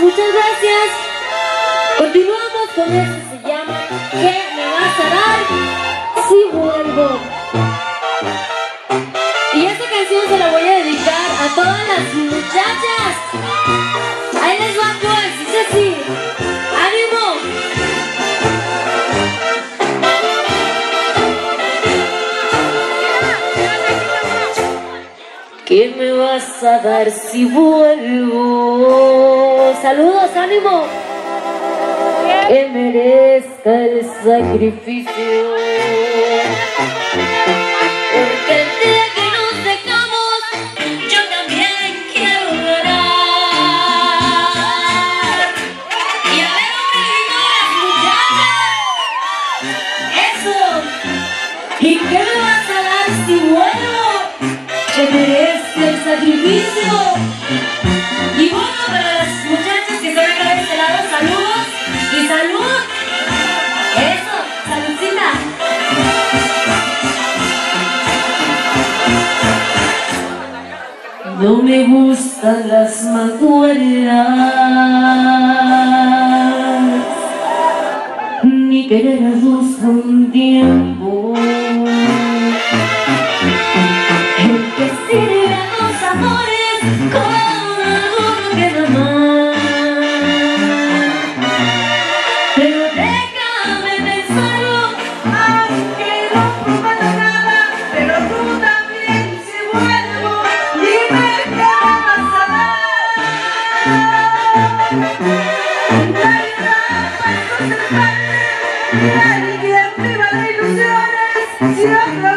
muchas gracias. Continuamos con este, se llama ¿Qué me vas a dar si vuelvo? Y esta canción se la voy a dedicar a todas las muchachas. Ahí les va pues, dice así. ¡Ánimo! ¿Qué me vas a dar si vuelvo? Saludos, ánimo. Que merezca el sacrificio. Porque el día que nos dejamos, yo también quiero llorar. Y a ver de las muchachas. Eso. ¿Y qué me vas a dar si vuelvo? Que merezca el sacrificio. No me gustan las mancuernas ni querer a a un tiempo. El que sirve a dos amores con alguno que Siempre